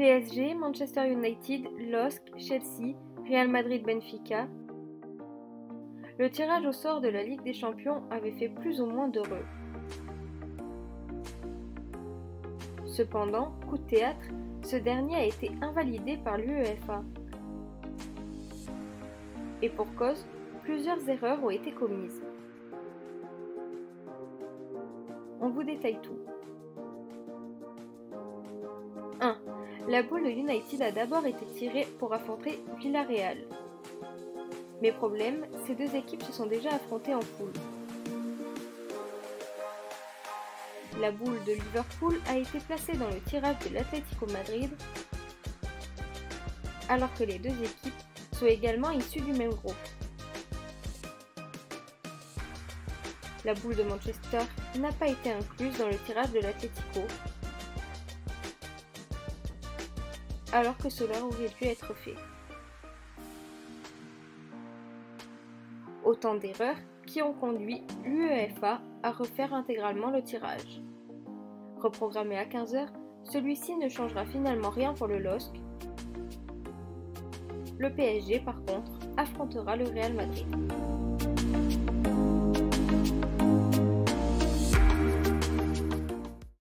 PSG, Manchester United, LOSC, Chelsea, Real Madrid, Benfica. Le tirage au sort de la Ligue des Champions avait fait plus ou moins d'heureux. Cependant, coup de théâtre, ce dernier a été invalidé par l'UEFA. Et pour cause, plusieurs erreurs ont été commises. On vous détaille tout. La boule de United a d'abord été tirée pour affronter Villarreal. Mais problème, ces deux équipes se sont déjà affrontées en poule. La boule de Liverpool a été placée dans le tirage de l'Atlético Madrid, alors que les deux équipes sont également issues du même groupe. La boule de Manchester n'a pas été incluse dans le tirage de l'Atlético, alors que cela aurait dû être fait. Autant d'erreurs qui ont conduit l'UEFA à refaire intégralement le tirage. Reprogrammé à 15h, celui-ci ne changera finalement rien pour le LOSC. Le PSG, par contre, affrontera le Real Madrid.